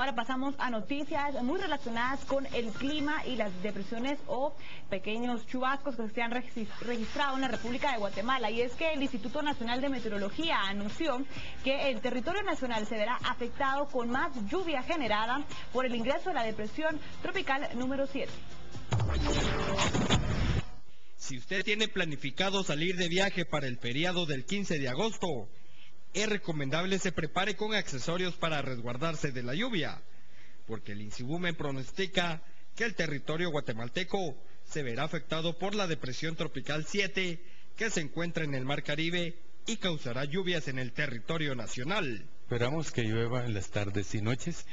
Ahora pasamos a noticias muy relacionadas con el clima y las depresiones o pequeños chubascos que se han registrado en la República de Guatemala. Y es que el Instituto Nacional de Meteorología anunció que el territorio nacional se verá afectado con más lluvia generada por el ingreso de la depresión tropical número 7. Si usted tiene planificado salir de viaje para el feriado del 15 de agosto, es recomendable se prepare con accesorios para resguardarse de la lluvia, porque el INSIBUME pronostica que el territorio guatemalteco se verá afectado por la depresión tropical 7 que se encuentra en el Mar Caribe y causará lluvias en el territorio nacional. Esperamos que llueva en las tardes y noches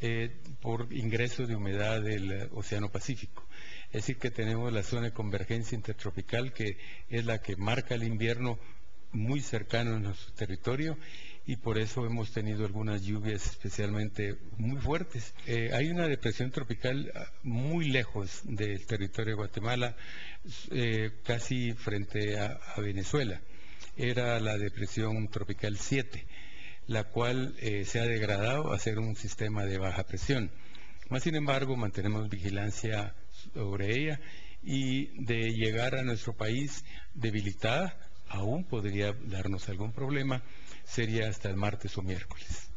eh, por ingreso de humedad del eh, Océano Pacífico. Es decir, que tenemos la zona de convergencia intertropical que es la que marca el invierno muy cercano a nuestro territorio y por eso hemos tenido algunas lluvias especialmente muy fuertes. Eh, hay una depresión tropical ah, muy lejos del territorio de Guatemala, eh, casi frente a, Venezuela. Era la depresión tropical 7, la cual eh, se ha degradado a ser un sistema de baja presión. Más sin embargo, mantenemos vigilancia sobre ella y de llegar a nuestro país debilitada, aún podría darnos algún problema, sería hasta el martes o miércoles.